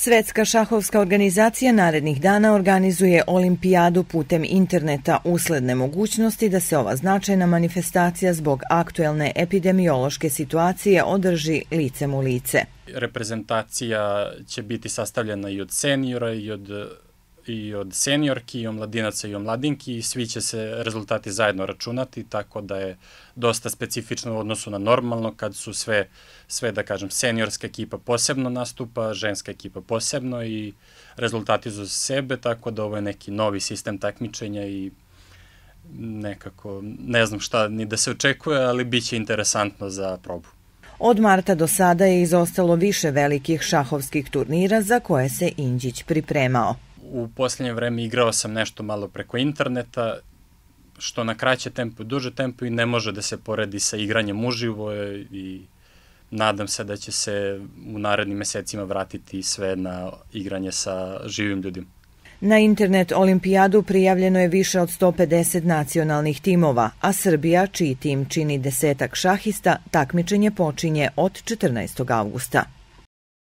Svetska šahovska organizacija narednih dana organizuje olimpijadu putem interneta usled nemogućnosti da se ova značajna manifestacija zbog aktuelne epidemiološke situacije održi licem u lice. Reprezentacija će biti sastavljena i od seniora i od i od seniorki, i omladinaca i omladinki i svi će se rezultati zajedno računati, tako da je dosta specifično u odnosu na normalno kad su sve, sve da kažem, seniorska ekipa posebno nastupa, ženska ekipa posebno i rezultati za sebe, tako da ovo je neki novi sistem takmičenja i nekako ne znam šta ni da se očekuje, ali bit će interesantno za probu. Od marta do sada je izostalo više velikih šahovskih turnira za koje se Inđić pripremao u poslednje vreme igrao sam nešto malo preko interneta, što na kraće tempo i duže tempo i ne može da se poredi sa igranjem uživo i nadam se da će se u narednim mesecima vratiti sve na igranje sa živim ljudima. Na internet olimpijadu prijavljeno je više od 150 nacionalnih timova, a Srbija, čiji tim čini desetak šahista, takmičenje počinje od 14. avgusta.